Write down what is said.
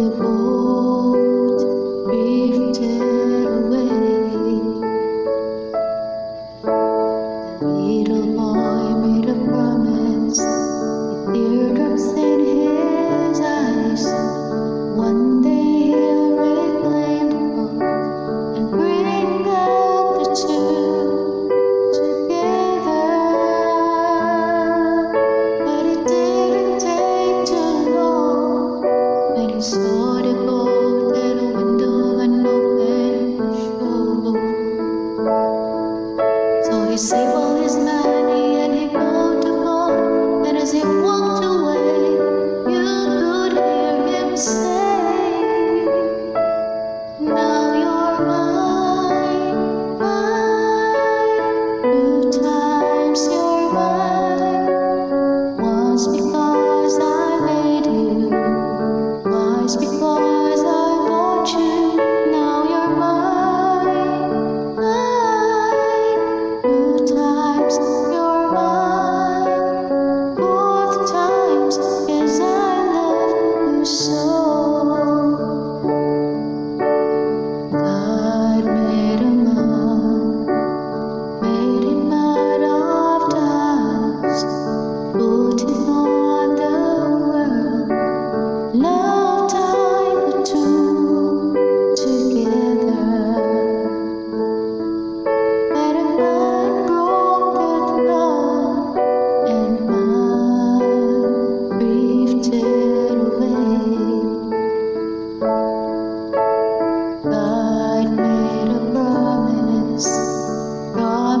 the Lord. save